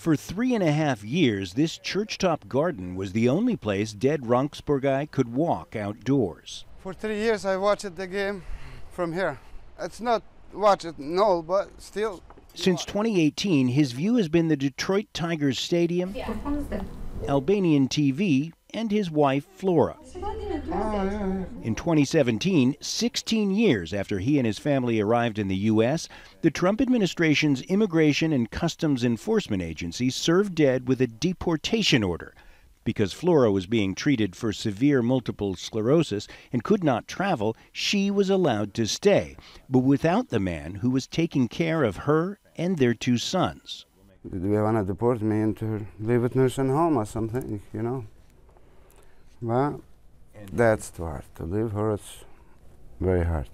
For three and a half years, this churchtop garden was the only place Ded Rranxburgaj could walk outdoors. For three years, I watched the game from here. It's not watch it, no, but still. Since 2018, his view has been the Detroit Tigers Stadium, Albanian TV, and his wife, Flora. In 2017, 16 years after he and his family arrived in the U.S., the Trump administration's Immigration and Customs Enforcement Agency served Ded with a deportation order. Because Flora was being treated for severe multiple sclerosis and could not travel, she was allowed to stay, but without the man who was taking care of her and their two sons. They want to deport me into live at nursing home or something, you know. Well, that's too hard. To live here, it's very hard.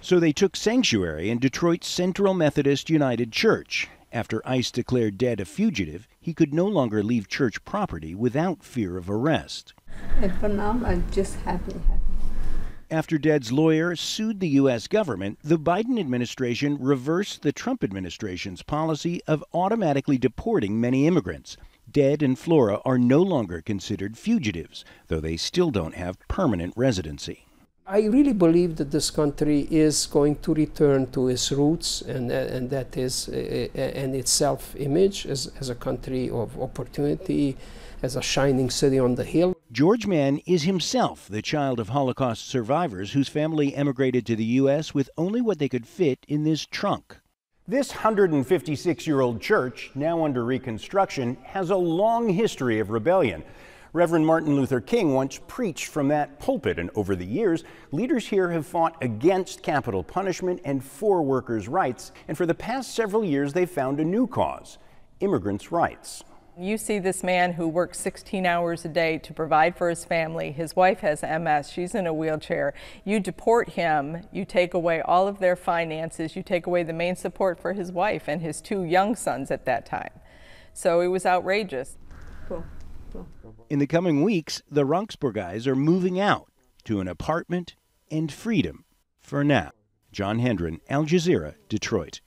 So they took sanctuary in Detroit's Central Methodist United Church. After ICE declared Ded a fugitive, he could no longer leave church property without fear of arrest. And for now, I'm just happy, happy. After Ded's lawyer sued the U.S. government, the Biden administration reversed the Trump administration's policy of automatically deporting many immigrants. Ded and Flora are no longer considered fugitives, though they still don't have permanent residency. I really believe that this country is going to return to its roots, and, and that is uh, and its self-image as, as a country of opportunity, as a shining city on the hill. George Mann is himself the child of Holocaust survivors whose family emigrated to the U.S. with only what they could fit in this trunk. This 156 year old church, now under reconstruction, has a long history of rebellion. Reverend Martin Luther King once preached from that pulpit, and over the years, leaders here have fought against capital punishment and for workers' rights. And for the past several years, they've found a new cause immigrants' rights. You see this man who works 16 hours a day to provide for his family. His wife has MS. She's in a wheelchair. You deport him. You take away all of their finances. You take away the main support for his wife and his two young sons at that time. So it was outrageous. Cool. Cool. In the coming weeks, the Rranxburgajs are moving out to an apartment and freedom for now. John Hendren, Al Jazeera, Detroit.